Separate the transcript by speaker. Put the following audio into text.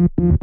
Speaker 1: Mm-hmm.